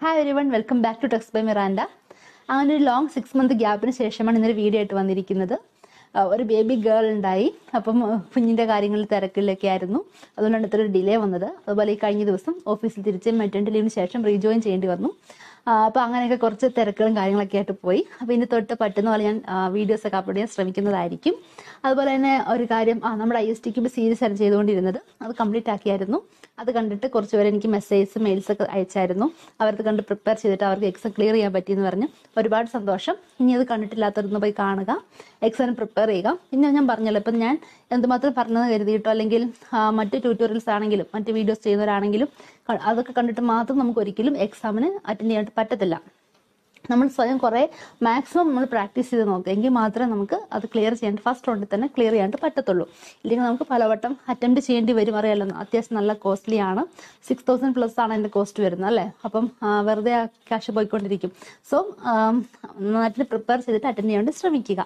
Hi everyone welcome back to techs by Miranda അങ്ങനെ ഒരു long six month ഗ്യാപ്പിന് ശേഷമാണ് ഇന്നൊരു വീഡിയോ ആയിട്ട് വന്നിരിക്കുന്നത്. ഒരു ബേബി ഗേൾ ഉണ്ടായി. അപ്പം കുഞ്ഞിന്റെ കാര്യങ്ങളിൽ തിരക്കിലൊക്കെ ആയിരുന്നു. അതുകൊണ്ടാണ് ഇത്ര ഡിലേ വന്നത്. അതുപോലെ ഈ കഴിഞ്ഞ ദിവസം ഓഫീസിൽ തിരിച്ച് മെറ്റേണിറ്റി ലീവിന് ശേഷം റീജോയിൻ ചെയ്യേണ്ടി വന്നു. അപ്പോൾ അങ്ങനെയൊക്കെ കുറച്ച് തിരക്കുകളും കാര്യങ്ങളൊക്കെ ആയിട്ട് പോയി. അപ്പോൾ ഇനി തൊട്ട് പറ്റുന്ന പോലെ ഞാൻ വീഡിയോസ് ഒക്കെ അപ്ലോഡ് ചെയ്യാൻ ശ്രമിക്കുന്നതായിരിക്കും. അതുപോലെ തന്നെ ഒരു കാര്യം നമ്മുടെ ഐ എസ് ടിക്ക് സീരീസ് ആണ് ചെയ്തുകൊണ്ടിരുന്നത്. അത് കംപ്ലീറ്റ് ആക്കിയായിരുന്നു. അത് കണ്ടിട്ട് കുറച്ച് പേര് എനിക്ക് മെസ്സേജസ് മെയിൽസ് ഒക്കെ അയച്ചായിരുന്നു. അവരത് കണ്ട് പ്രിപ്പയർ ചെയ്തിട്ട് അവർക്ക് എക്സാം ക്ലിയർ ചെയ്യാൻ പറ്റിയെന്ന് പറഞ്ഞ് ഒരുപാട് സന്തോഷം. ഇനി അത് കണ്ടിട്ടില്ലാത്തവരൊന്ന് പോയി കാണുക. എക്സാം പ്രിപ്പയർ ചെയ്യുക. പിന്നെ ഞാൻ പറഞ്ഞല്ലോ ഇപ്പം ഞാൻ എന്തുമാത്രം പറഞ്ഞത് കരുതിയിട്ടോ? അല്ലെങ്കിൽ മറ്റ് ട്യൂട്ടോറിയൽസ് ആണെങ്കിലും മറ്റ് വീഡിയോസ് ചെയ്യുന്നവരാണെങ്കിലും അതൊക്കെ കണ്ടിട്ട് മാത്രം നമുക്ക് ഒരിക്കലും എക്സാമിന് അറ്റൻഡ് ചെയ്യാൻ പറ്റത്തില്ല. നമ്മൾ സ്വയം കുറേ മാക്സിമം നമ്മൾ പ്രാക്ടീസ് ചെയ്ത് നോക്കുക എങ്കിൽ മാത്രമേ നമുക്ക് അത് ക്ലിയർ ചെയ്യാൻ ഫസ്റ്റ് റൗണ്ടിൽ തന്നെ ക്ലിയർ ചെയ്യാണ്ട് പറ്റത്തുള്ളൂ. ഇല്ലെങ്കിൽ നമുക്ക് പലവട്ടം അറ്റംപ്റ്റ് ചെയ്യേണ്ടി വരും അറിയാലോ. അത്യാവശ്യം നല്ല കോസ്റ്റ്ലി ആണ്. സിക്സ് തൗസൻഡ് പ്ലസ് ആണ് അതിന്റെ കോസ്റ്റ് വരുന്നത് അല്ലേ? അപ്പം വെറുതെ ക്യാഷ് പോയിക്കൊണ്ടിരിക്കും. സോ നന്നായിട്ട് പ്രിപ്പയർ ചെയ്തിട്ട് അറ്റൻഡ് ചെയ്യാൻ ശ്രമിക്കുക.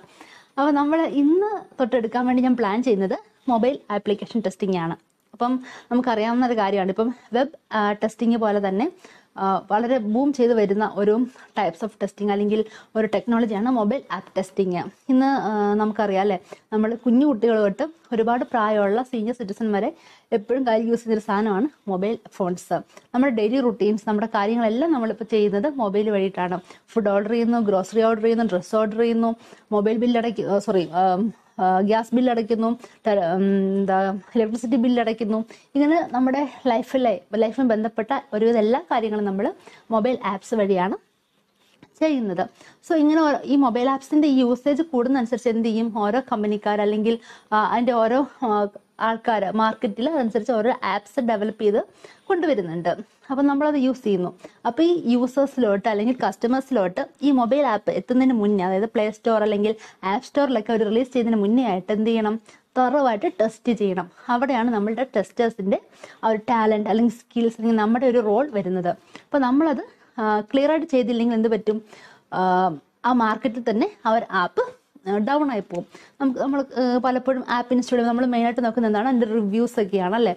അപ്പോൾ നമ്മൾ ഇന്ന് തൊട്ടെടുക്കാൻ വേണ്ടി ഞാൻ പ്ലാൻ ചെയ്യുന്നത് മൊബൈൽ ആപ്ലിക്കേഷൻ ടെസ്റ്റിംഗ് ആണ്. അപ്പം നമുക്കറിയാവുന്ന ഒരു കാര്യമാണ്. ഇപ്പം വെബ് ടെസ്റ്റിംഗ് പോലെ തന്നെ വളരെ ബൂം ചെയ്ത് വരുന്ന ഒരു ടൈപ്സ് ഓഫ് ടെസ്റ്റിംഗ് അല്ലെങ്കിൽ ഒരു ടെക്നോളജിയാണ് മൊബൈൽ ആപ്പ് ടെസ്റ്റിംഗ് ഇന്ന് നമുക്കറിയാം അല്ലേ? നമ്മൾ കുഞ്ഞു കുട്ടികൾ തൊട്ട് ഒരുപാട് പ്രായമുള്ള സീനിയർ സിറ്റിസൺ വരെ എപ്പോഴും കാര്യം യൂസ് ചെയ്യുന്ന ഒരു സാധനമാണ് മൊബൈൽ ഫോൺസ് നമ്മുടെ ഡെയിലി റുട്ടീൻസ് നമ്മുടെ കാര്യങ്ങളെല്ലാം നമ്മളിപ്പോൾ ചെയ്യുന്നത് മൊബൈൽ വഴിയിട്ടാണ്. ഫുഡ് ഓർഡർ ചെയ്യുന്നു ഗ്രോസറി ഓർഡർ ചെയ്യുന്നു ഡ്രസ്സ് ഓർഡർ ചെയ്യുന്നു മൊബൈൽ ബില്ലടയ്ക്കുന്നു സോറി ഗ്യാസ് ബില്ല് അടയ്ക്കുന്നു എന്താ ഇലക്ട്രിസിറ്റി ബില്ല് അടയ്ക്കുന്നു ഇങ്ങനെ നമ്മുടെ ലൈഫിലെ ലൈഫിന് ബന്ധപ്പെട്ട ഒരുവിധ എല്ലാ കാര്യങ്ങളും നമ്മൾ മൊബൈൽ ആപ്സ് വഴിയാണ് ചെയ്യുന്നത്. സോ ഇങ്ങനെ ഈ മൊബൈൽ ആപ്സിന്റെ യൂസേജ് കൂടുന്നതനുസരിച്ച് എന്ത് ചെയ്യും? ഓരോ കമ്പനിക്കാർ അല്ലെങ്കിൽ അതിന്റെ ഓരോ ആൾക്കാർ മാർക്കറ്റിൽ അതനുസരിച്ച് ഓരോ ആപ്സ് ഡെവലപ്പ് ചെയ്ത് കൊണ്ടുവരുന്നുണ്ട്. അപ്പം നമ്മളത് യൂസ് ചെയ്യുന്നു. അപ്പോൾ ഈ യൂസേഴ്സിലോട്ട് അല്ലെങ്കിൽ കസ്റ്റമേഴ്സിലോട്ട് ഈ മൊബൈൽ ആപ്പ് എത്തുന്നതിന് മുന്നേ അതായത് പ്ലേ സ്റ്റോർ അല്ലെങ്കിൽ ആപ്പ് സ്റ്റോറിലൊക്കെ അവർ റിലീസ് ചെയ്യുന്നതിന് മുന്നേ ആയിട്ട് എന്ത് ചെയ്യണം? തറവായിട്ട് ടെസ്റ്റ് ചെയ്യണം. അവിടെയാണ് നമ്മളുടെ ടെസ്റ്റേഴ്സിന്റെ ആ ഒരു ടാലന്റ് അല്ലെങ്കിൽ സ്കിൽസ് അല്ലെങ്കിൽ നമ്മുടെ ഒരു റോൾ വരുന്നത്. അപ്പോൾ നമ്മളത് ക്ലിയർ ആയിട്ട് ചെയ്തില്ലെങ്കിൽ എന്ത് പറ്റും? ആ, ആ മാർക്കറ്റിൽ തന്നെ അവർ ആപ്പ് ഡൗൺ ആയി പോകും നമുക്ക് നമ്മൾ പലപ്പോഴും ആപ്പ് ഇൻസ്റ്റാൾ ചെയ്യുമ്പോൾ നമ്മൾ മെയിനായിട്ട് നോക്കുന്നത് എന്താണ്? അതിന്റെ റിവ്യൂസ് ഒക്കെയാണ് അല്ലേ?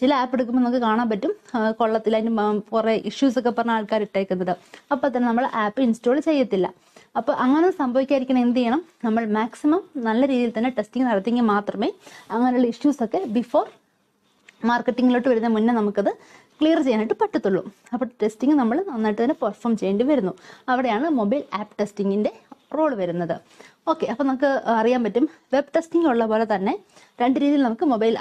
ചില ആപ്പ് എടുക്കുമ്പോൾ നമുക്ക് കാണാൻ പറ്റും. കൊള്ളത്തിൽ അതിന് കുറേ ഇഷ്യൂസ് ഒക്കെ പറഞ്ഞ ആൾക്കാർ ഇട്ടേക്കുന്നത്. അപ്പോൾ തന്നെ നമ്മൾ ആപ്പ് ഇൻസ്റ്റാൾ ചെയ്യത്തില്ല. അപ്പോൾ അങ്ങനെ സംഭവിക്കാതിരിക്കണം എന്ത് ചെയ്യണം? നമ്മൾ മാക്സിമം നല്ല രീതിയിൽ തന്നെ ടെസ്റ്റിംഗ് നടത്തിയെങ്കിൽ മാത്രമേ അങ്ങനെയുള്ള ഇഷ്യൂസ് ഒക്കെ ബിഫോർ മാർക്കറ്റിങ്ങിലോട്ട് വരുന്ന മുന്നേ നമുക്കത് ക്ലിയർ ചെയ്യാനായിട്ട് പറ്റത്തുള്ളൂ. അപ്പോൾ ടെസ്റ്റിംഗ് നമ്മൾ നന്നായിട്ട് തന്നെ പെർഫോം ചെയ്യേണ്ടി വരുന്നു. അവിടെയാണ് മൊബൈൽ ആപ്പ് ടെസ്റ്റിങ്ങിന്റെ റോൾ വരുന്നത്. ഓക്കെ അപ്പോൾ നമുക്ക് അറിയാൻ പറ്റും. വെബ് ടെസ്റ്റിംഗ് ഉള്ള പോലെ തന്നെ രണ്ട് രീതിയിൽ നമുക്ക് മൊബൈൽ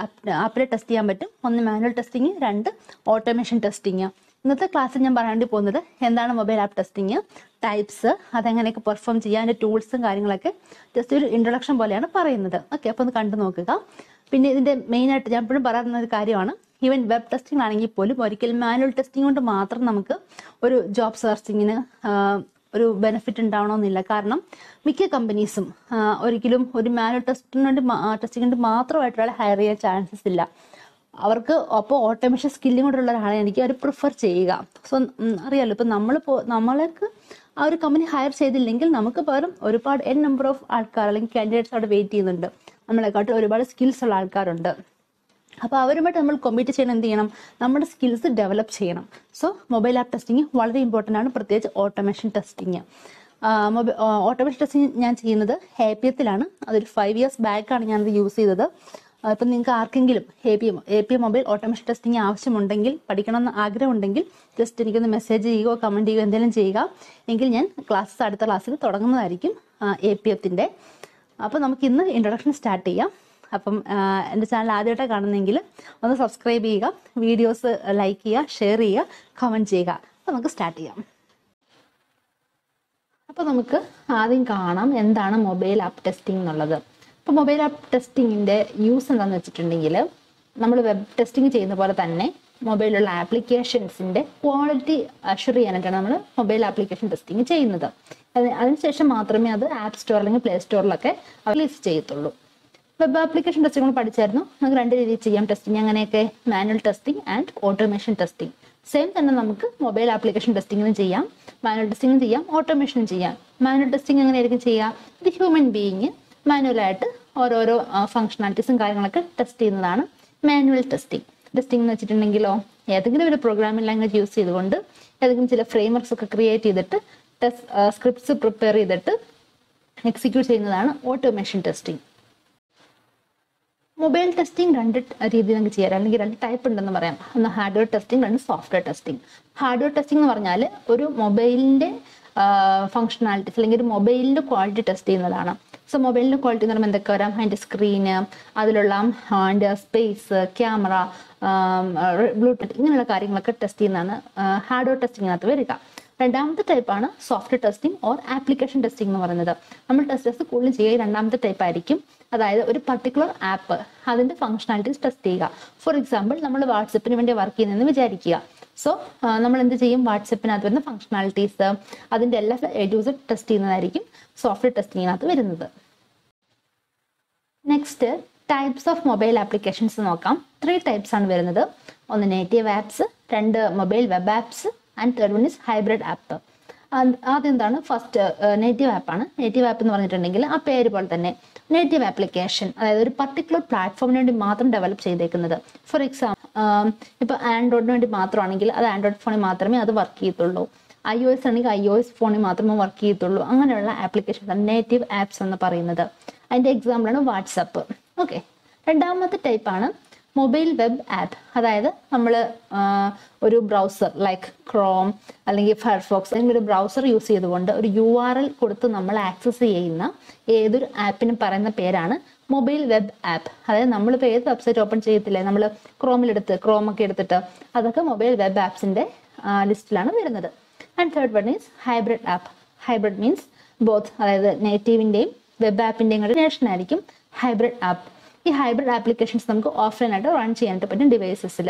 ആപ്പ് ടെസ്റ്റ് ചെയ്യാൻ പറ്റും. ഒന്ന് മാനുവൽ ടെസ്റ്റിംഗ് രണ്ട് ഓട്ടോമേഷൻ ടെസ്റ്റിംഗ് ഇന്നത്തെ ക്ലാസ്സിൽ ഞാൻ പറയാൻ വേണ്ടി പോകുന്നത് എന്താണ് മൊബൈൽ ആപ്പ് ടെസ്റ്റിംഗ് ടൈപ്സ് അതെങ്ങനെയൊക്കെ പെർഫോം ചെയ്യാൻ ടൂൾസും കാര്യങ്ങളൊക്കെ. ജസ്റ്റ് ഒരു ഇൻട്രൊഡക്ഷൻ പോലെയാണ് പറയുന്നത്. ഓക്കെ അപ്പോൾ ഒന്ന് കണ്ടു നോക്കുക. പിന്നെ ഇതിന്റെ മെയിൻ ആയിട്ട് ഞാൻ എപ്പോഴും പറയുന്ന ഒരു കാര്യമാണ് ഈവൻ വെബ് ടെസ്റ്റിംഗ് ആണെങ്കിൽ പോലും ഒരിക്കലും മാനുവൽ ടെസ്റ്റിംഗ് കൊണ്ട് മാത്രം നമുക്ക് ഒരു ജോബ് സെർച്ചിങ്ങിന് ഒരു ബെനിഫിറ്റ് ഉണ്ടാവണമെന്നില്ല. കാരണം മിക്ക കമ്പനീസും ഒരിക്കലും ഒരു മാനുവൽ ടെസ്റ്റിന് വേണ്ടി ടെസ്റ്റിംഗ് വേണ്ടി മാത്രമായിട്ട് ഹയർ ചെയ്യാൻ ചാൻസസ് ഇല്ല. അവർക്ക് അപ്പോൾ ഓട്ടോമേഷൻ സ്കില്ലും കൊണ്ടുള്ള ഒരാളെ എനിക്ക് അവർ പ്രിഫർ ചെയ്യുക. സോ അറിയാലോ ഇപ്പം നമ്മൾ പോ നമ്മൾക്ക് ആ ഒരു കമ്പനി ഹയർ ചെയ്തില്ലെങ്കിൽ നമുക്ക് പകരം ഒരുപാട് എൻ നമ്പർ ഓഫ് ആൾക്കാർ അല്ലെങ്കിൽ കാൻഡിഡേറ്റ്സ് അവിടെ വെയിറ്റ് ചെയ്യുന്നുണ്ട്. നമ്മളെക്കാട്ടും ഒരുപാട് സ്കിൽസ് ഉള്ള ആൾക്കാരുണ്ട്. അപ്പോൾ അവരുമായിട്ട് നമ്മൾ കൊമ്പീറ്റ് ചെയ്യണം എന്ത് ചെയ്യണം? നമ്മുടെ സ്കിൽസ് ഡെവലപ്പ് ചെയ്യണം. സോ മൊബൈൽ ആപ്പ് ടെസ്റ്റിംഗ് വളരെ ഇമ്പോർട്ടന്റ് ആണ്. പ്രത്യേകിച്ച് automation testing mobile automation testing ഞാൻ ചെയ്യുന്നത് ഹേപ്പിയത്തിലാണ് അതൊരു ഫൈവ് ഇയേഴ്സ് ബാക്കാണ് ഞാനത് യൂസ് ചെയ്തത്. ഇപ്പം നിങ്ങൾക്ക് ആർക്കെങ്കിലും A P M P mobile automation testing ആവശ്യമുണ്ടെങ്കിൽ പഠിക്കണമെന്ന് ആഗ്രഹമുണ്ടെങ്കിൽ ജസ്റ്റ് എനിക്കൊന്ന് മെസ്സേജ് ചെയ്യുകയോ കമന്റ് ചെയ്യുകയോ എന്തെങ്കിലും ചെയ്യുക. എങ്കിൽ ഞാൻ ക്ലാസ് അടുത്ത ക്ലാസ്സിൽ തുടങ്ങുന്നതായിരിക്കും എ പി എഫിന്റെ അപ്പോൾ നമുക്ക് ഇന്ന് ഇൻട്രൊഡക്ഷൻ സ്റ്റാർട്ട് ചെയ്യാം. അപ്പം എന്റെ ചാനൽ ആദ്യമായിട്ടാണ് കാണുന്നെങ്കിൽ ഒന്ന് സബ്സ്ക്രൈബ് ചെയ്യുക വീഡിയോസ് ലൈക്ക് ചെയ്യുക ഷെയർ ചെയ്യുക കമന്റ് ചെയ്യുക. അപ്പോൾ നമുക്ക് സ്റ്റാർട്ട് ചെയ്യാം. അപ്പോൾ നമുക്ക് ആദ്യം കാണാം എന്താണ് മൊബൈൽ ആപ്പ് ടെസ്റ്റിംഗ് എന്നുള്ളത്. അപ്പോൾ മൊബൈൽ ആപ്പ് ടെസ്റ്റിങ്ങിന്റെ യൂസ് എന്താണെന്ന് വെച്ചിട്ടുണ്ടെങ്കിൽ നമ്മൾ വെബ് ടെസ്റ്റിംഗ് ചെയ്യുന്ന പോലെ തന്നെ മൊബൈലിലുള്ള ആപ്ലിക്കേഷൻസിന്റെ ക്വാളിറ്റി അഷുർ ചെയ്യാനായിട്ടാണ് നമ്മൾ മൊബൈൽ ആപ്ലിക്കേഷൻ ടെസ്റ്റിംഗ് ചെയ്യുന്നത്. അതിന് അതിനുശേഷം മാത്രമേ അത് ആപ്പ് സ്റ്റോർ അല്ലെങ്കിൽ പ്ലേ സ്റ്റോറിലൊക്കെ റിലീസ് ചെയ്യത്തുള്ളൂ. വെബ് ആപ്ലിക്കേഷൻ ടെസ്റ്റിംഗ് കൂടെ പഠിച്ചായിരുന്നു. നമുക്ക് രണ്ട് രീതിയിൽ ചെയ്യാം. ടെസ്റ്റിംഗ് അങ്ങനെയൊക്കെ manual testing and automation testing same തന്നെ നമുക്ക് മൊബൈൽ ആപ്ലിക്കേഷൻ ടെസ്റ്റിംഗിനും ചെയ്യാം. മാനുവൽ ടെസ്റ്റിംഗും ചെയ്യാം. ഓട്ടോമേഷനും ചെയ്യാം. മാനുവൽ ടെസ്റ്റിംഗ് എങ്ങനെയായിരിക്കും ചെയ്യുക? ഇത് ഹ്യൂമൻ ബീയിങ് മാനുവലായിട്ട് ഓരോരോ ഫങ്ഷണാലിറ്റീസും കാര്യങ്ങളൊക്കെ ടെസ്റ്റ് ചെയ്യുന്നതാണ് മാനുവൽ ടെസ്റ്റിംഗ് ടെസ്റ്റിംഗ് എന്ന് വെച്ചിട്ടുണ്ടെങ്കിലോ ഏതെങ്കിലും ഒരു പ്രോഗ്രാമിംഗ് ലാംഗ്വേജ് യൂസ് ചെയ്തുകൊണ്ട് ഏതെങ്കിലും ചില ഫ്രെയിംവർക്സ് ഒക്കെ ക്രിയേറ്റ് ചെയ്തിട്ട് ടെസ്റ്റ് സ്ക്രിപ്റ്റ്സ് പ്രിപ്പയർ ചെയ്തിട്ട് എക്സിക്യൂട്ട് ചെയ്യുന്നതാണ് ഓട്ടോമേഷൻ ടെസ്റ്റിംഗ് മൊബൈൽ ടെസ്റ്റിംഗ് രണ്ട് രീതിയിൽ നമുക്ക് ചെയ്യാം. അല്ലെങ്കിൽ രണ്ട് ടൈപ്പ് ഉണ്ടെന്ന് പറയാം. ഒന്ന് ഹാർഡ്വെയർ ടെസ്റ്റിംഗ് രണ്ട് സോഫ്റ്റ്വെയർ ടെസ്റ്റിംഗ്. ഹാർഡ്വെയർ ടെസ്റ്റിംഗ് എന്ന് പറഞ്ഞാൽ ഒരു മൊബൈലിന്റെ ഫങ്ഷണാലിറ്റീസ് അല്ലെങ്കിൽ ഒരു മൊബൈലിന്റെ ക്വാളിറ്റി ടെസ്റ്റ് ചെയ്യുന്നതാണ്. സോ മൊബൈലിന്റെ ക്വാളിറ്റി എന്ന് പറയുമ്പോൾ എന്തൊക്കെ വരാം? അതിന്റെ സ്ക്രീന് അതിലുള്ള അതിന്റെ സ്പേസ് ക്യാമറ ബ്ലൂടൂത്ത് ഇങ്ങനെയുള്ള കാര്യങ്ങളൊക്കെ ടെസ്റ്റ് ചെയ്യുന്നതാണ് ഹാർഡ്വെയർ ടെസ്റ്റിങ്ങിനകത്ത് വരിക. രണ്ടാമത്തെ ടൈപ്പാണ് soft testing or application testing എന്ന് പറയുന്നത്. നമ്മൾ ടെസ്റ്റേഴ്സ് കൂടുതലും ചെയ്യുക രണ്ടാമത്തെ ടൈപ്പ് ആയിരിക്കും. അതായത് ഒരു പർട്ടിക്കുലർ ആപ്പ് അതിന്റെ ഫംഗ്ഷനാലിറ്റീസ് ടെസ്റ്റ് ചെയ്യുക. ഫോർ എക്സാമ്പിൾ നമ്മൾ വാട്സപ്പിന് വേണ്ടി വർക്ക് ചെയ്യുന്നതെന്ന് വിചാരിക്കുക. സോ നമ്മൾ എന്ത് ചെയ്യും? വാട്സപ്പിനകത്ത് വരുന്ന ഫംഗ്ഷനാലിറ്റീസ് അതിന്റെ എല്ലാ യൂസർ ടെസ്റ്റ് ചെയ്യുന്നതായിരിക്കും സോഫ്റ്റ്വെയർ ടെസ്റ്റിങ്ങിനകത്ത് വരുന്നത്. Next types of mobile applications നോക്കാം. ത്രീ ടൈപ്സ് ആണ് വരുന്നത്. ഒന്ന് നേറ്റീവ് ആപ്സ് രണ്ട് mobile web apps and third one is hybrid app എന്താണ് ഫസ്റ്റ് നേറ്റീവ് ആപ്പാണ് നേറ്റീവ് ആപ്പ് എന്ന് പറഞ്ഞിട്ടുണ്ടെങ്കിൽ ആ പേര് പോലെ തന്നെ നേറ്റീവ് ആപ്ലിക്കേഷൻ അതായത് ഒരു പർട്ടിക്കുലർ പ്ലാറ്റ്ഫോമിന് വേണ്ടി മാത്രം ഡെവലപ്പ് ചെയ്തേക്കുന്നത്. ഫോർ എക്സാമ്പിൾ ഇപ്പോൾ ആൻഡ്രോയിഡിന് വേണ്ടി മാത്രമാണെങ്കിൽ അത് ആൻഡ്രോയിഡ് ഫോണിൽ മാത്രമേ അത് വർക്ക് ചെയ്യത്തുള്ളൂ. ഐ ഒ എസ് ആണെങ്കിൽ ഐ ഒ എസ് ഫോണിൽ മാത്രമേ വർക്ക് ചെയ്യത്തുള്ളൂ. അങ്ങനെയുള്ള ആപ്ലിക്കേഷൻ നേറ്റീവ് ആപ്സ് എന്ന് പറയുന്നത്. അതിന്റെ എക്സാമ്പിൾ ആണ് വാട്സപ്പ് ഓക്കെ രണ്ടാമത്തെ ടൈപ്പാണ് മൊബൈൽ വെബ് ആപ്പ് അതായത് നമ്മൾ ഒരു ബ്രൗസർ ലൈക്ക് ക്രോം അല്ലെങ്കിൽ ഫയർഫോക്സ് അല്ലെങ്കിൽ ഒരു ബ്രൗസർ യൂസ് ചെയ്തുകൊണ്ട് ഒരു യു ആർ എൽ കൊടുത്ത് നമ്മൾ ആക്സസ് ചെയ്യുന്ന ഏതൊരു ആപ്പിനും പറയുന്ന പേരാണ് മൊബൈൽ വെബ് ആപ്പ്. അതായത് നമ്മളിപ്പോൾ ഏത് വെബ്സൈറ്റ് ഓപ്പൺ ചെയ്യത്തില്ലേ? നമ്മൾ ക്രോമിലെടുത്ത് ക്രോമൊക്കെ എടുത്തിട്ട് അതൊക്കെ മൊബൈൽ വെബ് ആപ്സിന്റെ ലിസ്റ്റിലാണ് വരുന്നത്. And third one is hybrid app hybrid means both അതായത് നേറ്റീവിന്റെയും വെബ് ആപ്പിന്റെയും കൂടെ നേഷൻ ഹൈബ്രിഡ് ആപ്പ് ഈ ഹൈബ്രിഡ് ആപ്ലിക്കേഷൻസ് നമുക്ക് ഓഫ്ലൈൻ ആയിട്ട് റൺ ചെയ്യാനായിട്ട് പറ്റും ഡിവൈസസിൽ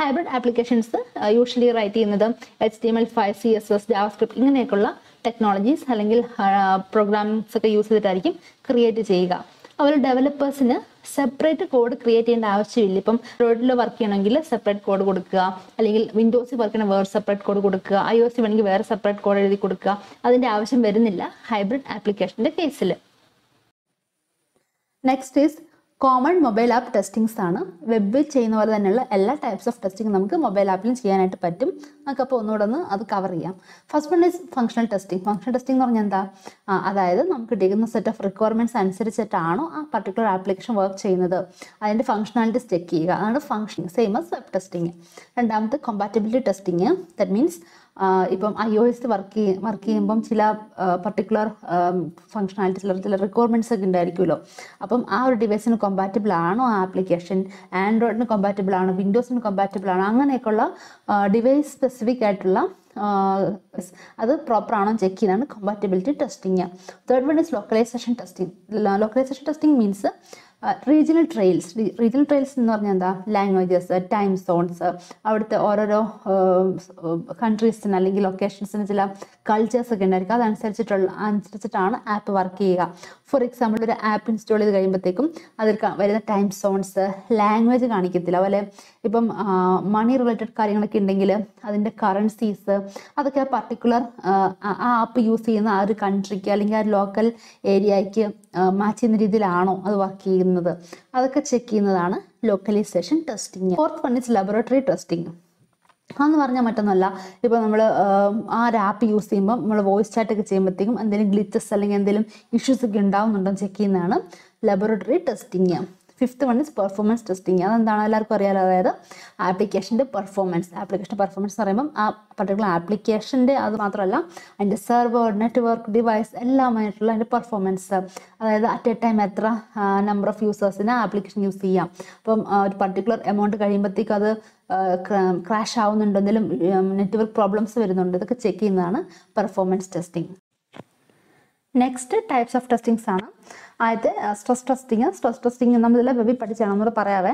ഹൈബ്രിഡ് ആപ്ലിക്കേഷൻസ് യൂഷ്വലി റൈറ്റ് ചെയ്യുന്നത് H T M L five C S S JavaScript ഇങ്ങനെയൊക്കെയുള്ള ടെക്നോളജീസ് അല്ലെങ്കിൽ പ്രോഗ്രാംസ് ഒക്കെ യൂസ് ചെയ്തിട്ടായിരിക്കും ക്രിയേറ്റ് ചെയ്യുക. അവർ ഡെവലപ്പേഴ്സിന് സെപ്പറേറ്റ് കോഡ് ക്രിയേറ്റ് ചെയ്യേണ്ട ആവശ്യമില്ല. ഇപ്പം റോഡിൽ വർക്ക് ചെയ്യണമെങ്കിൽ സെപ്പറേറ്റ് കോഡ് കൊടുക്കുക. അല്ലെങ്കിൽ വിൻഡോസിൽ വർക്ക് ചെയ്യണ വേറെ സെപ്പറേറ്റ് കോഡ് കൊടുക്കുക. ഐ ഒ സി വേണമെങ്കിൽ വേറെ സെപ്പറേറ്റ് കോഡ് എഴുതി കൊടുക്കുക. അതിന്റെ ആവശ്യം വരുന്നില്ല ഹൈബ്രിഡ് ആപ്ലിക്കേഷന്റെ കേസിൽ next is common mobile app testings ആണ്. വെബിൽ ചെയ്യുന്ന പോലെ തന്നെയുള്ള എല്ലാ ടൈപ്സ് ഓഫ് ടെസ്റ്റിംഗ് നമുക്ക് മൊബൈൽ ആപ്പിലും ചെയ്യാനായിട്ട് പറ്റും. നമുക്ക് നമുക്കപ്പോൾ ഒന്നുകൂടെ ഒന്ന് അത് കവർ ചെയ്യാം. First one is functional testing functional testing എന്ന് പറഞ്ഞാൽ എന്താ? അതായത് നമുക്ക് കിട്ടിയിരിക്കുന്ന സെറ്റ് ഓഫ് റിക്വയർമെന്റ്സ് അനുസരിച്ചിട്ടാണോ ആ പർട്ടിക്കുലർ ആപ്ലിക്കേഷൻ വർക്ക് ചെയ്യുന്നത്. അതിന്റെ ഫങ്ഷണാലിറ്റീസ് ചെക്ക് ചെയ്യുക. അതാണ് function same as web testing രണ്ടാമത്തെ കോമ്പാറ്റബിലിറ്റി ടെസ്റ്റിംഗ് ദറ്റ് മീൻസ് ഇപ്പം ഐ ഒ എസ് വർക്ക് ചെയ്യ വർക്ക് ചെയ്യുമ്പം ചില പർട്ടിക്കുലർ ഫങ്ഷണാലിറ്റി ചില ചില റിക്വയർമെന്റ്സ് ഒക്കെ ഉണ്ടായിരിക്കുമല്ലോ. അപ്പം ആ ഒരു ഡിവൈസിന് കോമ്പാറ്റബിൾ ആണോ ആ ആപ്ലിക്കേഷൻ ആൻഡ്രോയിഡിന് കോമ്പാറ്റബിൾ ആണോ? വിൻഡോസിന് കോമ്പാറ്റബിൾ ആണോ? അങ്ങനെയൊക്കെയുള്ള ഡിവൈസ് സ്പെസിഫിക് ആയിട്ടുള്ള അത് പ്രോപ്പർ ആണോ ചെക്ക് ചെയ്യുന്നതാണ് compatibility testing third one is localization testing localization testing means regional trails regional trails എന്ന് പറഞ്ഞാൽ എന്താ? ലാംഗ്വേജസ് ടൈം സോൺസ് അവിടുത്തെ ഓരോരോ കൺട്രീസിന് അല്ലെങ്കിൽ ലൊക്കേഷൻസിന് ചില കൾച്ചേഴ്സ് ഒക്കെ ഉണ്ടായിരിക്കും. അതനുസരിച്ചിട്ടുള്ള അനുസരിച്ചിട്ടാണ് ആപ്പ് വർക്ക് ചെയ്യുക. ഫോർ എക്സാമ്പിൾ ഒരു ആപ്പ് ഇൻസ്റ്റാൾ ചെയ്ത് കഴിയുമ്പോഴത്തേക്കും അതിൽ വരുന്ന ടൈം സോൺസ് ലാംഗ്വേജ് കാണിക്കത്തില്ല. അതുപോലെ ഇപ്പം മണി റിലേറ്റഡ് കാര്യങ്ങളൊക്കെ ഉണ്ടെങ്കിൽ അതിന്റെ കറൻസീസ് അതൊക്കെ ആ പർട്ടിക്കുലർ ആ ആപ്പ് യൂസ് ചെയ്യുന്ന ആ ഒരു കൺട്രിക്ക് അല്ലെങ്കിൽ ആ ലോക്കൽ ഏരിയയ്ക്ക് മാച്ച് ചെയ്യുന്ന രീതിയിലാണോ അത് വർക്ക് ചെയ്യുന്നത്? അതൊക്കെ ചെക്ക് ചെയ്യുന്നതാണ് localization testing fourth one is laboratory testing അതെന്ന് പറഞ്ഞാൽ മറ്റൊന്നല്ല. ഇപ്പൊ നമ്മൾ ആ ഒരു ആപ്പ് യൂസ് ചെയ്യുമ്പോൾ നമ്മൾ വോയിസ് ചാറ്റ് ഒക്കെ ചെയ്യുമ്പോഴത്തേക്കും എന്തെങ്കിലും ഗ്ലിച്ചസ് അല്ലെങ്കിൽ എന്തെങ്കിലും ഇഷ്യൂസ് ഒക്കെ ഉണ്ടാവുന്നുണ്ടോ ചെക്ക് ചെയ്യുന്നതാണ് laboratory testing fifth one is performance testing അതെന്താണ് എല്ലാവർക്കും അറിയാലോ? അതായത് ആപ്ലിക്കേഷന്റെ പെർഫോമൻസ് ആപ്ലിക്കേഷൻ പെർഫോമൻസ് എന്ന് പറയുമ്പം ആ പർട്ടിക്കുലർ ആപ്ലിക്കേഷന്റെ അത് മാത്രമല്ല അതിന്റെ സെർവർ നെറ്റ്വർക്ക് ഡിവൈസ് എല്ലാമായിട്ടുള്ള അതിന്റെ പെർഫോമൻസ് അതായത് അറ്റ് എ ടൈം എത്ര നമ്പർ ഓഫ് യൂസേഴ്സിന് ആപ്ലിക്കേഷൻ യൂസ് ചെയ്യാം. അപ്പം ഒരു പർട്ടിക്കുലർ എമൗണ്ട് കഴിയുമ്പോഴത്തേക്കും അത് ക്രാഷ് ആവുന്നുണ്ടോ എന്തെങ്കിലും നെറ്റ്വർക്ക് പ്രോബ്ലംസ് വരുന്നുണ്ടോ. ഇതൊക്കെ ചെക്ക് ചെയ്യുന്നതാണ് performance testing next types of testings ആണ്. ആദ്യത്തെ സ്ട്രെസ് ടെസ്റ്റിങ് സ്ട്രെസ് ടെസ്റ്റിംഗ് നമ്മളിതിൽ വെബിൽ പഠിച്ചാണ് നമ്മൾ പറയാവേ.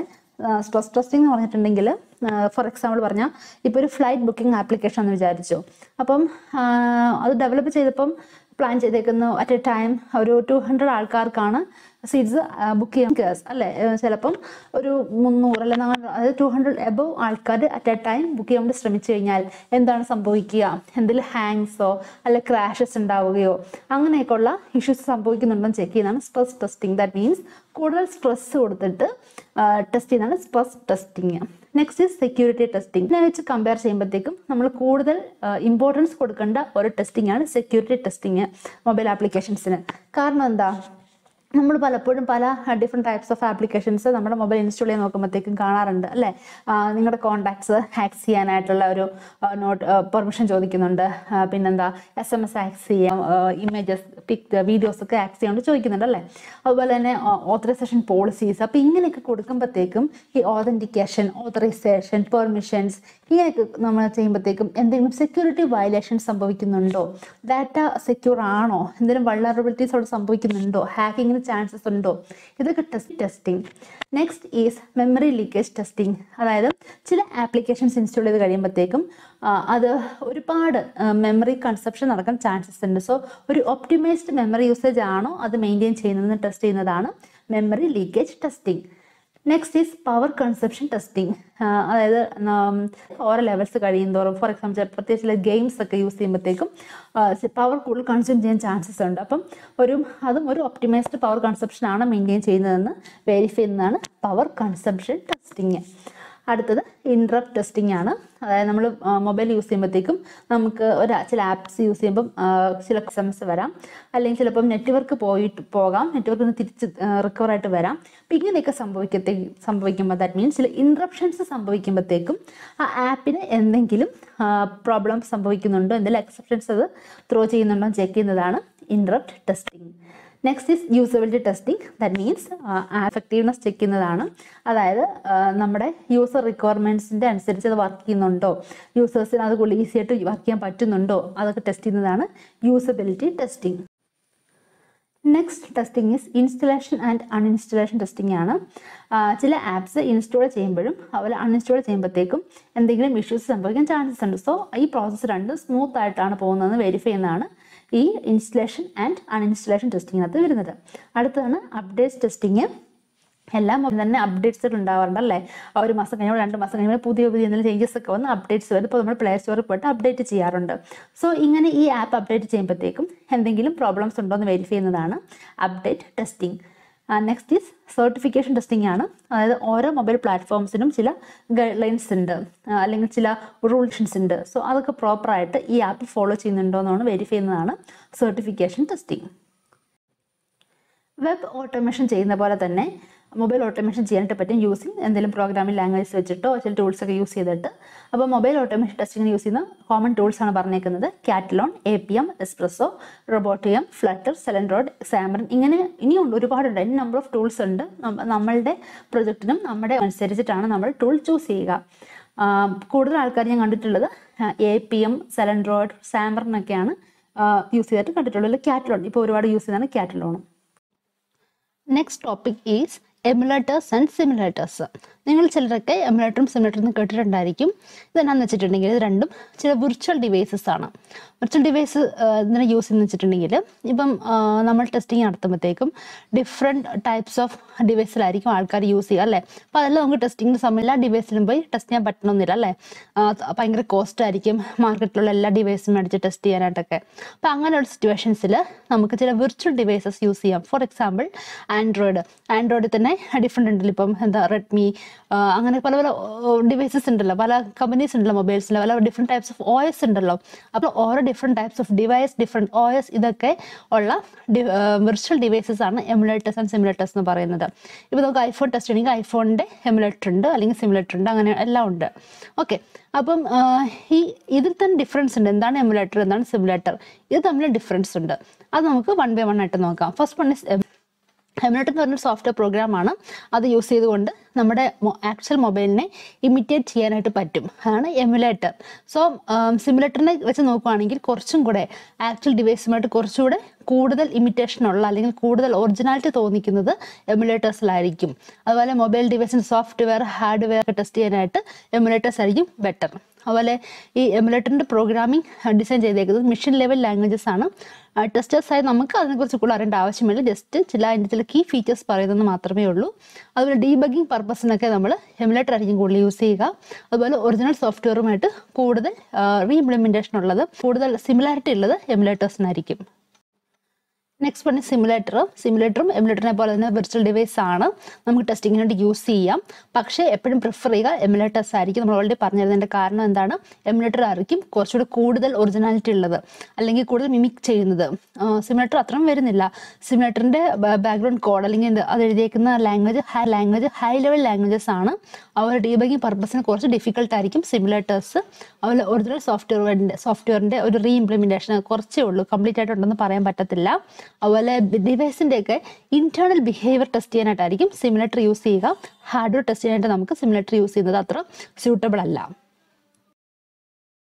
സ്ട്രെസ് ടെസ്റ്റിംഗ് എന്ന് പറഞ്ഞിട്ടുണ്ടെങ്കിൽ ഫോർ എക്സാമ്പിൾ പറഞ്ഞാൽ ഇപ്പോൾ ഒരു ഫ്ലൈറ്റ് ബുക്കിംഗ് ആപ്ലിക്കേഷൻ എന്ന് വിചാരിച്ചു. അപ്പം അത് ഡെവലപ്പ് ചെയ്തപ്പം പ്ലാൻ ചെയ്തേക്കുന്നു അറ്റ് എ ടൈം ഒരു ടു ഹൺഡ്രഡ് ആൾക്കാർക്കാണ് സീറ്റ്സ് ബുക്ക് ചെയ്യാൻ കേസ് അല്ലേ? ചിലപ്പം ഒരു മുന്നൂറ് അല്ലെ അതായത് ടു ഹൺഡ്രഡ് എബവ് ആൾക്കാർ അറ്റ് എ ടൈം ബുക്ക് ചെയ്യാൻ വേണ്ടി ശ്രമിച്ചു കഴിഞ്ഞാൽ എന്താണ് സംഭവിക്കുക? എന്തെങ്കിലും ഹാങ്സോ അല്ലെ ക്രാഷസ് ഉണ്ടാവുകയോ അങ്ങനെയൊക്കെയുള്ള ഇഷ്യൂസ് സംഭവിക്കുന്നുണ്ടോ ചെക്ക് ചെയ്യുന്നതാണ് സ്ട്രെസ് ടെസ്റ്റിംഗ് ദാറ്റ് മീൻസ് കൂടുതൽ സ്ട്രെസ് കൊടുത്തിട്ട് ടെസ്റ്റ് ചെയ്യുന്നതാണ് stress testing next security testing ഇതിനെ വെച്ച് കമ്പയർ ചെയ്യുമ്പോഴത്തേക്കും നമ്മൾ കൂടുതൽ ഇമ്പോർട്ടൻസ് കൊടുക്കേണ്ട ഒരു ടെസ്റ്റിംഗ് ആണ് സെക്യൂരിറ്റി ടെസ്റ്റിംഗ് മൊബൈൽ ആപ്ലിക്കേഷൻസിന് കാരണം എന്താ? നമ്മൾ പലപ്പോഴും പല ഡിഫറെന്റ് ടൈപ്സ് ഓഫ് ആപ്ലിക്കേഷൻസ് നമ്മുടെ മൊബൈൽ ഇൻസ്റ്റാൾ ചെയ്യാൻ നോക്കുമ്പോഴത്തേക്കും കാണാറുണ്ട് അല്ലേ? നിങ്ങളുടെ കോൺടാക്ട്സ് ഹാക്സ് ചെയ്യാനായിട്ടുള്ള ഒരു നോട്ട് പെർമിഷൻ ചോദിക്കുന്നുണ്ട്. പിന്നെന്താ? എസ് എം എസ് ആക്സ് ചെയ്യാം ഇമേജസ് പിക് വീഡിയോസ് ഒക്കെ ആക്സ് ചെയ്യാൻ ചോദിക്കുന്നുണ്ട് അല്ലേ? അതുപോലെ തന്നെ ഓത്തറൈസേഷൻ പോളിസീസ് അപ്പോൾ ഇങ്ങനെയൊക്കെ കൊടുക്കുമ്പോഴത്തേക്കും ഈ ഓതന്റിക്കേഷൻ ഓത്തറൈസേഷൻ പെർമിഷൻസ് ഇങ്ങനെയൊക്കെ നമ്മൾ ചെയ്യുമ്പോഴത്തേക്കും എന്തെങ്കിലും സെക്യൂരിറ്റി വയലേഷൻ സംഭവിക്കുന്നുണ്ടോ? ഡാറ്റ സെക്യൂർ ആണോ? എന്തെങ്കിലും വള്ളറബിലിറ്റീസ് അവിടെ സംഭവിക്കുന്നുണ്ടോ? ഹാക്കിങ്ങിന് ചാൻസസ് ഉണ്ടോ? ഇതൊക്കെ test testing next is memory leakage testing അതായത് ചില ആപ്ലിക്കേഷൻസ് ഇൻസ്റ്റാൾ ചെയ്ത് കഴിയുമ്പോഴത്തേക്കും അത് ഒരുപാട് മെമ്മറി കൺസപ്ഷൻ നടക്കാൻ ചാൻസസ് ഉണ്ട്. സോ ഒരു ഒപ്റ്റിമൈസ്ഡ് മെമ്മറി യൂസേജ് ആണോ അത് മെയിന്റെയിൻ ചെയ്യുന്നതെന്ന് ടെസ്റ്റ് ചെയ്യുന്നതാണ് memory leakage testing next is power consumption testing അതായത് ഓരോ ലെവൽസ് കഴിയുന്തോറും ഫോർ എക്സാമ്പിൾ പ്രത്യേകിച്ച് ഗെയിംസ് ഒക്കെ യൂസ് ചെയ്യുമ്പോഴത്തേക്കും പവർ കൂടുതൽ കൺസ്യൂം ചെയ്യാൻ ചാൻസസ് ഉണ്ട്. അപ്പം ഒരു അതും ഒരു ഒപ്റ്റിമൈസ്ഡ് പവർ കൺസെപ്ഷൻ ആണ് മെയിന്റെയിൻ ചെയ്യുന്നതെന്ന് വെരിഫൈ ചെയ്യുന്നതാണ് പവർ കൺസെപ്ഷൻ ടെസ്റ്റിങ് അടുത്തത് ഇൻട്രപ്റ്റ് ടെസ്റ്റിംഗ് ആണ്. അതായത് നമ്മൾ മൊബൈൽ യൂസ് ചെയ്യുമ്പോഴത്തേക്കും നമുക്ക് ഒരു ചില ആപ്സ് യൂസ് ചെയ്യുമ്പം ചില എസ് വരാം. അല്ലെങ്കിൽ ചിലപ്പം നെറ്റ്വർക്ക് പോയിട്ട് പോകാം. നെറ്റ്വർക്ക് തിരിച്ച് റിക്കവർ ആയിട്ട് വരാം. അപ്പം ഇങ്ങനെയൊക്കെ സംഭവിക്കത്തെ സംഭവിക്കുമ്പോൾ ദാറ്റ് മീൻസ് ചില ഇൻട്രപ്ഷൻസ് സംഭവിക്കുമ്പോഴത്തേക്കും ആ ആപ്പിന് എന്തെങ്കിലും പ്രോബ്ലം സംഭവിക്കുന്നുണ്ടോ? എന്തെങ്കിലും എക്സെപ്ഷൻസ് അത് ത്രോ ചെയ്യുന്നുണ്ടോ? ചെക്ക് ചെയ്യുന്നതാണ് interrupt testing next is usability testing that means effectiveness check ചെയ്യുന്നതാണ്. അതായത് നമ്മുടെ യൂസർ റിക്വയർമെന്റ്സിന്റെ അനുസരിച്ച് അത് വർക്ക് ചെയ്യുന്നുണ്ടോ? യൂസേഴ്സിന് അത് കൂടുതൽ ഈസി ആയിട്ട് വർക്ക് ചെയ്യാൻ പറ്റുന്നുണ്ടോ? അതൊക്കെ ടെസ്റ്റ് ചെയ്യുന്നതാണ് usability testing next testing is installation and uninstallation testing ആണ്. ചില ആപ്സ് ഇൻസ്റ്റാൾ ചെയ്യുമ്പോഴും അതുപോലെ അൺഇൻസ്റ്റാൾ ചെയ്യുമ്പോഴത്തേക്കും എന്തെങ്കിലും ഇഷ്യൂസ് സംഭവിക്കാൻ ചാൻസസ് ഉണ്ട്. സോ ഈ പ്രോസസ്സ് രണ്ടും സ്മൂത്ത് ആയിട്ടാണ് പോകുന്നതെന്ന് വെരിഫൈ ചെയ്യുന്നതാണ്. ഈ ഇൻസ്റ്റലേഷൻ ആൻഡ് അൺഇൻസ്റ്റലേഷൻ ടെസ്റ്റിങ്ങിനകത്ത് വരുന്നത്. അടുത്തതാണ് അപ്ഡേറ്റ്സ് ടെസ്റ്റിങ് എല്ലാം തന്നെ അപ്ഡേറ്റ്സ് ഉണ്ടാവാറുണ്ട് അല്ലേ? ഒരു മാസം കഴിയുമ്പോൾ രണ്ട് മാസം കഴിയുമ്പോൾ പുതിയ പുതിയ എന്തെങ്കിലും ചേഞ്ചസ് ഒക്കെ വന്ന് അപ്ഡേറ്റ്സ് വരും ഇപ്പോൾ നമ്മൾ പ്ലേ സ്റ്റോറിൽ പോയിട്ട് അപ്ഡേറ്റ് ചെയ്യാറുണ്ട്. സോ ഇങ്ങനെ ഈ ആപ്പ് അപ്ഡേറ്റ് ചെയ്യുമ്പോഴത്തേക്കും എന്തെങ്കിലും പ്രോബ്ലംസ് ഉണ്ടോ എന്ന് വെരിഫൈ ചെയ്യുന്നതാണ് update testing next is certification testing ആണ്. അതായത് ഓരോ മൊബൈൽ പ്ലാറ്റ്ഫോംസിനും ചില ഗൈഡ് ലൈൻസ് ഉണ്ട് അല്ലെങ്കിൽ ചില റൂൾഷൻസ് ഉണ്ട്. സോ അതൊക്കെ പ്രോപ്പറായിട്ട് ഈ ആപ്പ് ഫോളോ ചെയ്യുന്നുണ്ടോ എന്നാണ് വെരിഫൈ ചെയ്യുന്നതാണ് സർട്ടിഫിക്കേഷൻ ടെസ്റ്റിംഗ് വെബ് ഓട്ടോമേഷൻ ചെയ്യുന്ന പോലെ തന്നെ മൊബൈൽ ഓട്ടോമേഷൻ ചെയ്യാനായിട്ട് പറ്റും. യൂസിങ് എന്തെങ്കിലും പ്രോഗ്രാമിംഗ് ലാംഗ്വേജ് വെച്ചിട്ടോ ചില ടൂൾസ് ഒക്കെ യൂസ് ചെയ്തിട്ട്. അപ്പോൾ മൊബൈൽ ഓട്ടോമേഷൻ ടെസ്റ്റിങ്ങിന് യൂസ് ചെയ്യുന്ന കോമൺ ടൂൾസ് ആണ് പറഞ്ഞേക്കുന്നത്. Katalon A P M Espresso Robotium Flutter Selendroid Xamarin ഇങ്ങനെ ഇനിയുണ്ട്. ഒരുപാടുണ്ട്. അതിന് നമ്പർ ഓഫ് ടൂൾസ് ഉണ്ട്. നമ്മ- നമ്മളുടെ പ്രൊജക്റ്റിനും നമ്മുടെ അനുസരിച്ചിട്ടാണ് നമ്മൾ ടൂൾ ചൂസ് ചെയ്യുക. കൂടുതൽ ആൾക്കാർ ഞാൻ കണ്ടിട്ടുള്ളത് എ പി എം സെലൻഡ്രോയിഡ് സാമറിനൊക്കെയാണ് യൂസ് ചെയ്തിട്ട് കണ്ടിട്ടുള്ളത്. കാറ്റലോൺ ഇപ്പോൾ ഒരുപാട് യൂസ് ചെയ്താണ് കാറ്റലോണും next topic is emulators and simulators നിങ്ങൾ ചിലരൊക്കെ എമുലേറ്ററും സിമുലേറ്ററും കേട്ടിട്ടുണ്ടായിരിക്കും. ഇതെന്നാന്ന് വെച്ചിട്ടുണ്ടെങ്കിൽ ഇത് രണ്ടും ചില വിർച്വൽ ഡിവൈസസ് ആണ്. വിർച്വൽ ഡിവൈസ് ഇതിനെ യൂസ് ചെയ്യുന്ന വെച്ചിട്ടുണ്ടെങ്കിൽ ഇപ്പം നമ്മൾ ടെസ്റ്റിംഗ് നടത്തുമ്പോഴത്തേക്കും ഡിഫറെന്റ് ടൈപ്സ് ഓഫ് ഡിവൈസിലായിരിക്കും ആൾക്കാർ യൂസ് ചെയ്യുക അല്ലേ? അപ്പോൾ അതെല്ലാം നമുക്ക് ടെസ്റ്റിംഗിന്റെ സമയം എല്ലാ ഡിവൈസിലും പോയി ടെസ്റ്റ് ചെയ്യാൻ പറ്റണമെന്നില്ല അല്ലേ? ഭയങ്കര കോസ്റ്റ് ആയിരിക്കും മാർക്കറ്റിലുള്ള എല്ലാ ഡിവൈസും മേടിച്ച് ടെസ്റ്റ് ചെയ്യാനായിട്ടൊക്കെ. അപ്പോൾ അങ്ങനെയുള്ള സിറ്റുവേഷൻസിൽ നമുക്ക് ചില വിർച്വൽ ഡിവൈസസ് യൂസ് ചെയ്യാം. ഫോർ എക്സാമ്പിൾ ആൻഡ്രോയിഡ് ആൻഡ്രോയിഡിൽ തന്നെ ഡിഫറെന്റ് ഉണ്ടല്ലോ. ഇപ്പം എന്താ റെഡ്മി അങ്ങനെ പല പല ഡിവൈസസ് ഉണ്ടല്ലോ. പല കമ്പനീസ് ഉണ്ടല്ലോ മൊബൈൽസിൽ പല different types of O S ഉണ്ടല്ലോ. അപ്പോൾ ഓരോ different types of device different O S ഇതൊക്കെ ഉള്ള വിർച്വൽ ഡിവൈസസ് ആണ് എമുലേറ്റേഴ്സ് ആൻഡ് സിമുലേറ്റേഴ്സ് എന്ന് പറയുന്നത്. ഇപ്പോൾ നമുക്ക് ഐഫോൺ ടെസ്റ്റ് ചെയ്യണമെങ്കിൽ ഐഫോണിന്റെ എമുലേറ്റർ ഉണ്ട് അല്ലെങ്കിൽ സിമുലേറ്റർ ഉണ്ട് അങ്ങനെ എല്ലാം ഉണ്ട്. ഓക്കെ അപ്പം ഈ ഇതിൽ തന്നെ ഡിഫറൻസ് ഉണ്ട്. എന്താണ് എമുലേറ്റർ എന്താണ് സിമുലേറ്റർ ഇത് തമ്മിൽ ഡിഫറൻസ് ഉണ്ട്. അത് നമുക്ക് വൺ ബൈ വൺ ആയിട്ട് നോക്കാം. ഫസ്റ്റ് വൺ ഇസ് എമുലേറ്റർ എന്ന് പറഞ്ഞൊരു സോഫ്റ്റ്വെയർ പ്രോഗ്രാമാണ് അത് യൂസ് ചെയ്തുകൊണ്ട് നമ്മുടെ ആക്ച്വൽ മൊബൈലിനെ ഇമിറ്റേറ്റ് ചെയ്യാനായിട്ട് പറ്റും. അതാണ് എമുലേറ്റർ സോ സിമുലേറ്ററിനെ വെച്ച് നോക്കുവാണെങ്കിൽ കുറച്ചും കൂടെ ആക്ച്വൽ ഡിവൈസുമായിട്ട് കുറച്ചുകൂടെ കൂടുതൽ ഇമിറ്റേഷൻ ഉള്ള അല്ലെങ്കിൽ കൂടുതൽ ഒറിജിനാലിറ്റി തോന്നിക്കുന്നത് എമുലേറ്റേഴ്സിലായിരിക്കും അതുപോലെ മൊബൈൽ ഡിവൈസിന്റെ സോഫ്റ്റ്വെയർ ഹാർഡ്വെയർ ടെസ്റ്റ് ചെയ്യാനായിട്ട് എമുലേറ്റേഴ്സ് ആയിരിക്കും ബെറ്റർ അതുപോലെ ഈ എമുലേറ്ററിന്റെ പ്രോഗ്രാമിംഗ് ഡിസൈൻ ചെയ്തേക്കുന്നത് മിഷൻ ലെവൽ ലാംഗ്വേജസ് ആണ്. ടെസ്റ്റേഴ്സ് ആയി നമുക്ക് അതിനെക്കുറിച്ച് കൂടുതൽ അറിയേണ്ട ആവശ്യമില്ല. ജസ്റ്റ് ചില അതിന്റെ ചില കീ ഫീച്ചേഴ്സ് പറയുന്നത് മാത്രമേ ഉള്ളൂ. അതുപോലെ ഡീബഗിങ് പർപ്പസിനൊക്കെ നമ്മൾ എമുലേറ്റർ ആയിരിക്കും കൂടുതൽ യൂസ് ചെയ്യുക. അതുപോലെ ഒറിജിനൽ സോഫ്റ്റ്വെയറുമായിട്ട് കൂടുതൽ റീഇംപ്ലിമെന്റേഷൻ ഉള്ളത് കൂടുതൽ സിമിലാരിറ്റി ഉള്ളത് എമുലേറ്റേഴ്സിനായിരിക്കും നെക്സ്റ്റ് പറഞ്ഞ സിമുലേറ്റർ സിമുലേറ്ററും എമുലേറ്ററിനെ പോലെ തന്നെ വെർച്വൽ ഡിവൈസ് ആണ്. നമുക്ക് ടെസ്റ്റിങ്ങിന് വേണ്ടി യൂസ് ചെയ്യാം. പക്ഷേ എപ്പോഴും പ്രിഫർ ചെയ്യുക എമുലേറ്റേഴ്സ് ആയിരിക്കും. നമ്മൾ ഓൾറെഡി പറഞ്ഞിരുന്നതിന്റെ കാരണം എന്താണ്? എമുലേറ്റർ ആയിരിക്കും കുറച്ചുകൂടി കൂടുതൽ ഒറിജിനാലിറ്റി ഉള്ളത്. അല്ലെങ്കിൽ കൂടുതൽ മിമിക് ചെയ്യുന്നത്. സിമുലേറ്റർ അത്രയും വരുന്നില്ല. സിമുലേറ്ററിന്റെ ബാക്ക്ഗ്രൗണ്ട് കോഡ് അല്ലെങ്കിൽ അത് എഴുതിയേക്കുന്ന language high language high level languages ആണ്. അവർ ഡീബഗിങ് പർപ്പസിന് കുറച്ച് ഡിഫിക്കൽട്ട് ആയിരിക്കും സിമുലേറ്റേഴ്സ് അതുപോലെ ഒറിജിനൽ സോഫ്റ്റ്വെയറിന്റെ സോഫ്റ്റ്വെയറിന്റെ ഒരു റീ ഇംപ്ലിമെന്റേഷൻ കുറച്ചേ ഉള്ളൂ. കംപ്ലീറ്റ് ആയിട്ടുണ്ടെന്ന് പറയാൻ പറ്റത്തില്ല. അതുപോലെ ഡിവൈസിന്റെ ഒക്കെ ഇന്റേർണൽ ബിഹേവിയർ ടെസ്റ്റ് ചെയ്യാനായിട്ടായിരിക്കും സിമുലേറ്റർ യൂസ് ചെയ്യുക. ഹാർഡ്വെയർ ടെസ്റ്റ് ചെയ്യാനായിട്ട് നമുക്ക് സിമുലേറ്റർ യൂസ് ചെയ്യുന്നത് അത്ര സ്യൂട്ടബിൾ അല്ല.